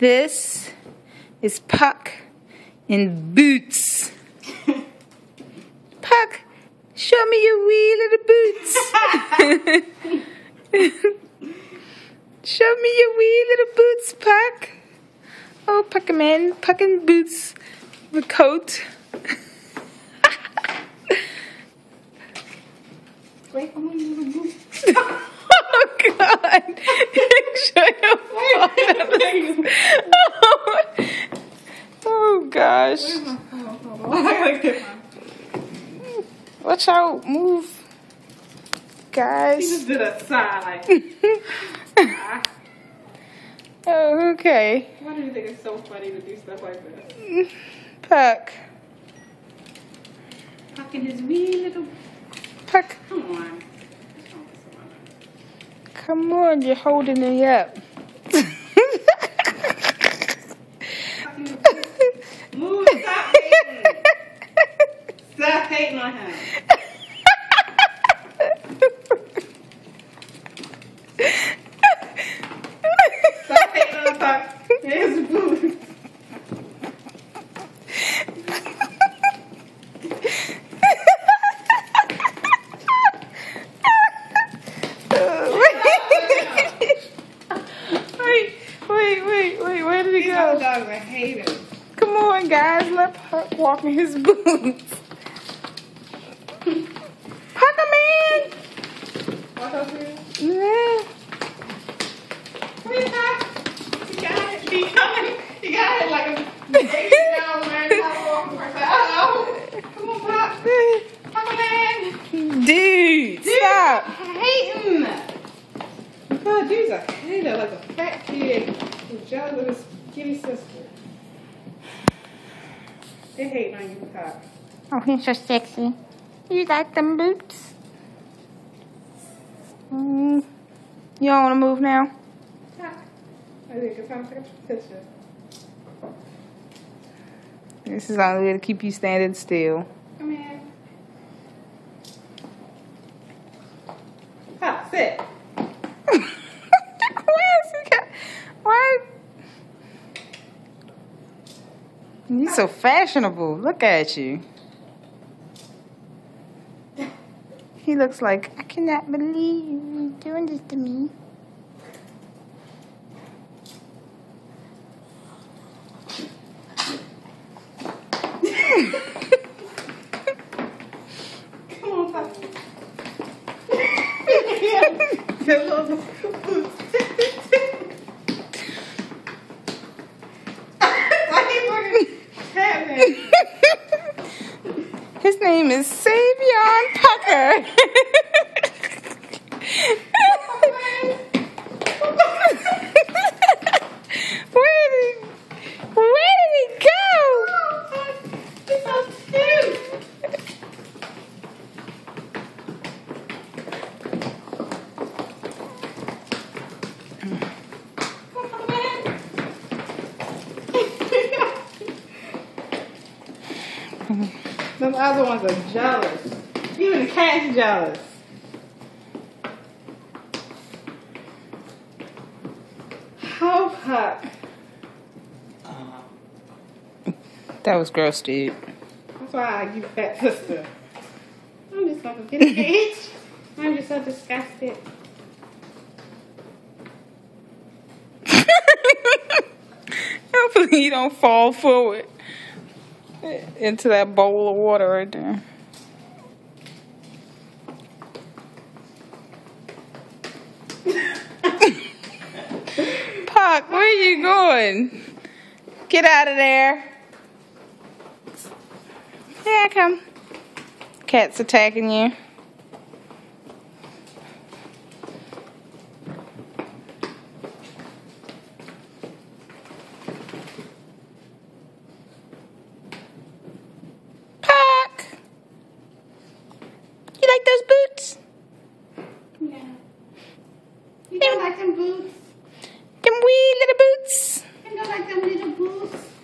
This is Puck in boots. Puck, show me your wee little boots. show me your wee little boots, Puck. Oh, Puckerman, Puck in boots, the coat. Wait, I'm oh God! Your oh, oh gosh! Where's my phone? Hold on. I gotta get my. Watch out! Move, Guys. He just did a side. oh, okay. Why do you think it's so funny to do stuff like this? Puck, Fucking his wee little. Puck, Come on. What's wrong with someone? come on! You're holding me up. Fucking- Move, stop hating. On him. Stop hating on the puck. Here's boots. wait, wait, wait, wait! Where did he These go? dogs are haters. Come on, guys! Let Puck walk in his boots. Man! Walk over here. Yeah. Come here, Puck. You got it. You got it. You got it like a baby down learning how to walk for Come on, Puck. Puck man. Dude, stop! hating. God, dude's a hater, like a fat kid who's jealous of his skinny sister. They hating on you, Cock. Oh, he's so sexy. You like them boots? Mm. You don't want to move now? I think it's time to take a picture. This is the only way to keep you standing still. Come here. Sit. Is he got, why? You're so fashionable. Look at you. He looks like, I cannot believe you're doing this to me. Come on, Cock. Good little boots. Why you fucking having? His name is Savion Pucker. where did he, where did he go? Them other ones are jealous. The cat's jealous. How puck? Uh, that was gross, dude. That's why I you fat sister. I'm just gonna get engaged. I'm just so disgusted. Hopefully you don't fall forward into that bowl of water right there. Puck, where are you going? Get out of there. Here I come. Cat's attacking you. like them boots. Them wee little boots. Can I like them little boots.